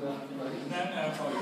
It's just amazing. No, no, probably.